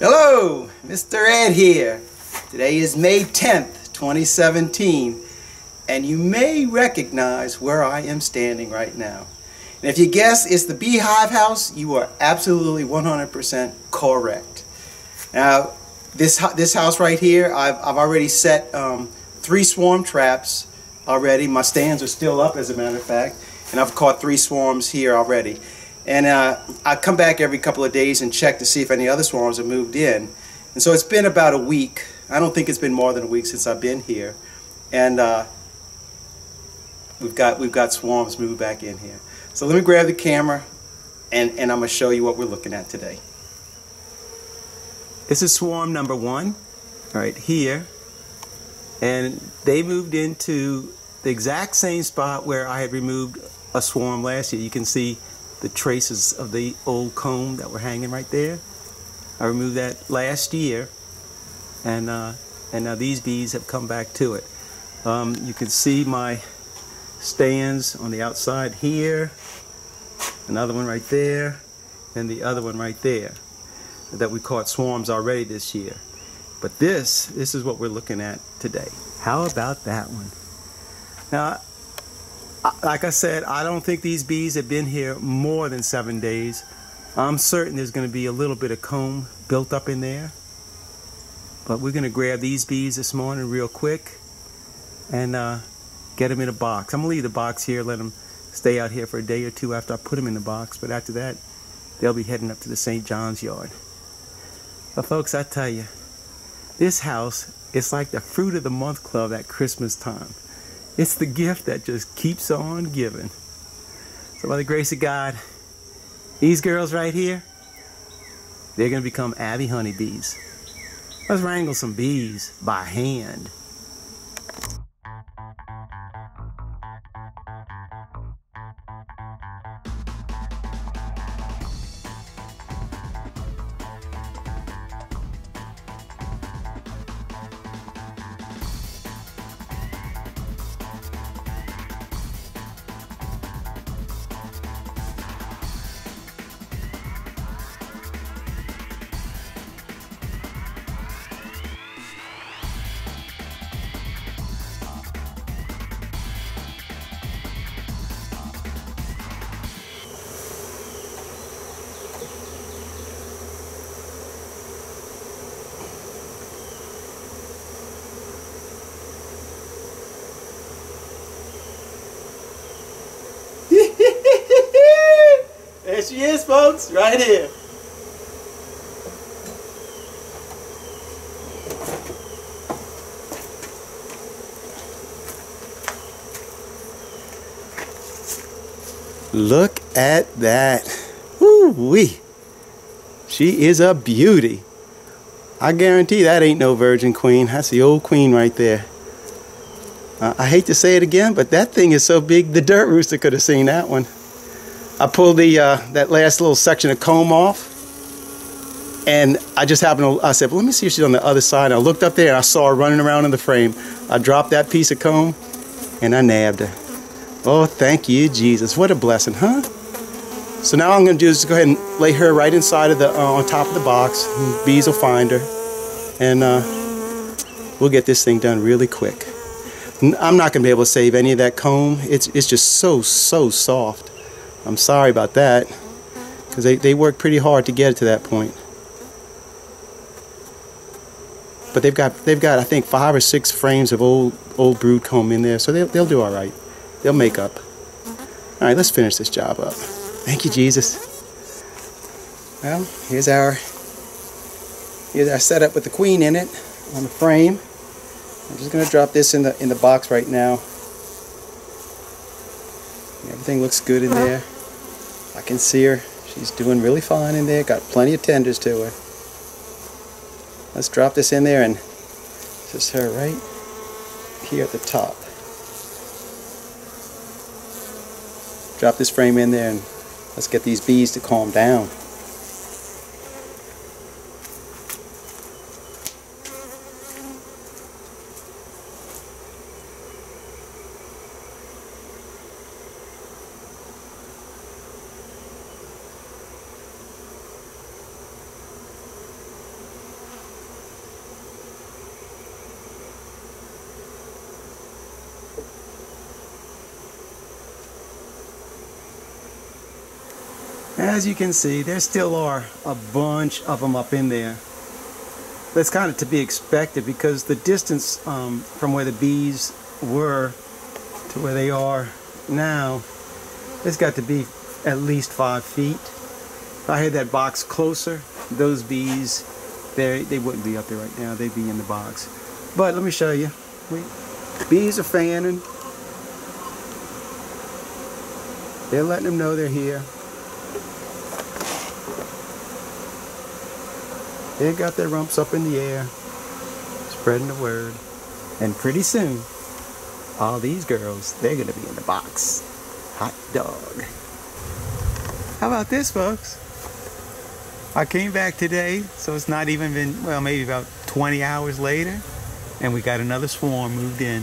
Hello, Mr. Ed here. Today is May 10th, 2017, and you may recognize where I am standing right now. And if you guess it's the Beehive House, you are absolutely 100% correct. Now, this, this house right here, I've, I've already set um, three swarm traps already. My stands are still up, as a matter of fact, and I've caught three swarms here already. And uh, I come back every couple of days and check to see if any other swarms have moved in. And so it's been about a week. I don't think it's been more than a week since I've been here. And uh, we've got we've got swarms moved back in here. So let me grab the camera and, and I'm to show you what we're looking at today. This is swarm number one, right here. And they moved into the exact same spot where I had removed a swarm last year. You can see the traces of the old comb that were hanging right there. I removed that last year, and uh, and now these bees have come back to it. Um, you can see my stands on the outside here, another one right there, and the other one right there that we caught swarms already this year. But this, this is what we're looking at today. How about that one? Now, like I said, I don't think these bees have been here more than seven days. I'm certain there's going to be a little bit of comb built up in there. But we're going to grab these bees this morning real quick and uh, get them in a box. I'm going to leave the box here, let them stay out here for a day or two after I put them in the box. But after that, they'll be heading up to the St. John's yard. But folks, I tell you, this house is like the fruit of the month club at Christmas time. It's the gift that just keeps on giving. So by the grace of God, these girls right here, they're going to become Abby honeybees. Let's wrangle some bees by hand. There she is, folks, right here. Look at that. Woo wee. She is a beauty. I guarantee that ain't no virgin queen. That's the old queen right there. Uh, I hate to say it again, but that thing is so big, the dirt rooster could have seen that one. I pulled the uh, that last little section of comb off, and I just happened to, I said, well, let me see if she's on the other side. I looked up there and I saw her running around in the frame. I dropped that piece of comb, and I nabbed her. Oh, thank you, Jesus. What a blessing, huh? So now I'm going to do is go ahead and lay her right inside of the, uh, on top of the box. bees will find her. And uh, we'll get this thing done really quick. I'm not going to be able to save any of that comb. It's, it's just so, so soft. I'm sorry about that because they, they worked pretty hard to get it to that point. But they've got they've got I think five or six frames of old old brood comb in there, so they'll they'll do all right. They'll make up. All right, let's finish this job up. Thank you, Jesus. Well, here's our here's our setup with the queen in it on the frame. I'm just gonna drop this in the in the box right now. Everything looks good in there. Can see her. She's doing really fine in there. Got plenty of tenders to her. Let's drop this in there and just her right here at the top. Drop this frame in there and let's get these bees to calm down. As you can see, there still are a bunch of them up in there. That's kind of to be expected because the distance um, from where the bees were to where they are now, it's got to be at least five feet. If I had that box closer, those bees, they they wouldn't be up there right now. They'd be in the box. But let me show you. We, bees are fanning. They're letting them know they're here. They got their rumps up in the air, spreading the word. And pretty soon, all these girls, they're going to be in the box. Hot dog. How about this, folks? I came back today, so it's not even been, well, maybe about 20 hours later, and we got another swarm moved in.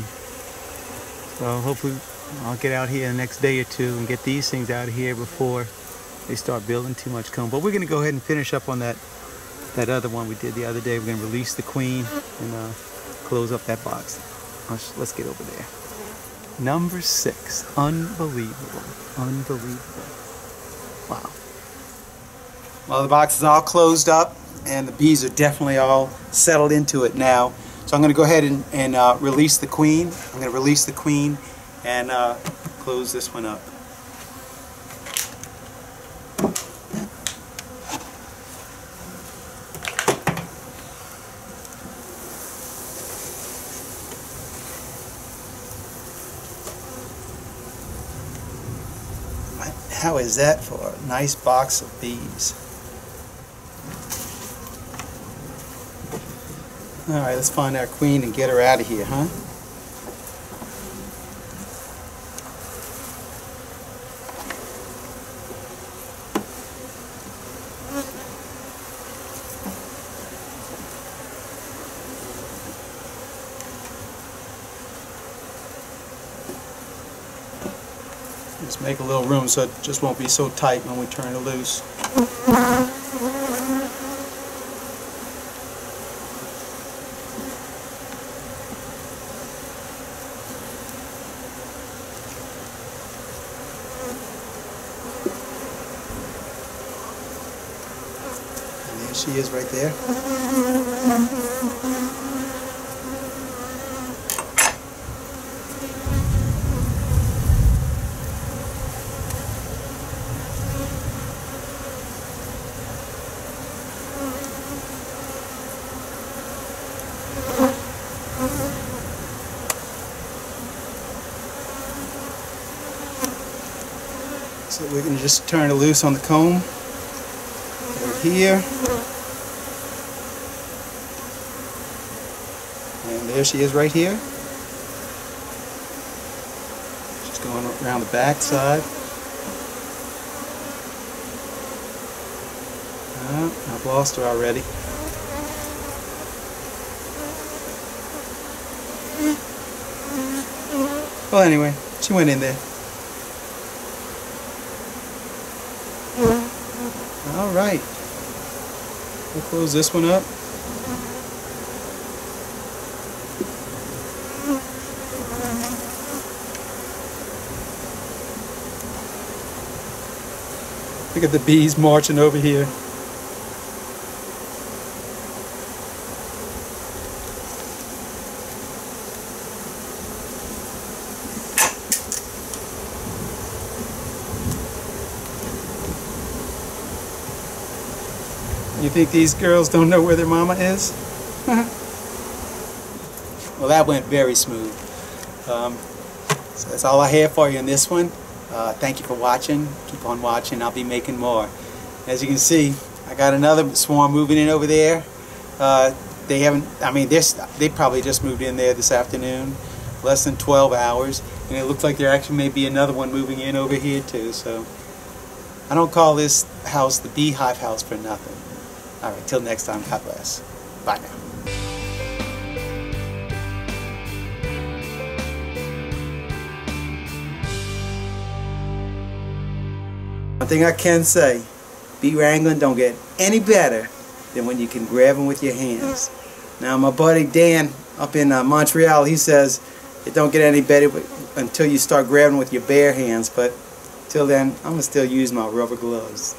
So hopefully I'll get out here the next day or two and get these things out of here before they start building too much comb. But we're going to go ahead and finish up on that that other one we did the other day. We're to release the queen and uh, close up that box. Let's, get over there. Number six. Unbelievable. Unbelievable. Wow. Well, the box is all closed up and the bees are definitely all settled into it now. So I'm to go ahead and, and uh, release the queen. I'm to release the queen and uh, close this one up. How is that for a nice box of bees? Alright, let's find our queen and get her out of here, huh? Just make a little room so it just won't be so tight when we turn it loose. And there she is right there. So we're going to just turn it loose on the comb. Right here. And there she is right here. She's going around the back side. Oh, I've lost her already. Well, anyway, she went in there. All right. We'll close this one up. Look at the bees marching over here. Think these girls don't know where their mama is? well, that went very smooth. Um, so that's all I have for you in this one. Uh, thank you for watching. Keep on watching. I'll be making more. As you can see, I got another swarm moving in over there. Uh, they haven't, I mean, they probably just moved in there this afternoon, less than 12 hours. And it looks like there actually may be another one moving in over here too. So I don't call this house the beehive house for nothing. All right, till next time, God bless. Bye now. One thing I can say, bee wrangling don't get any better than when you can grab them with your hands. Now my buddy Dan up in uh, Montreal, he says it don't get any better until you start grabbing with your bare hands, but till then I'm going to still use my rubber gloves.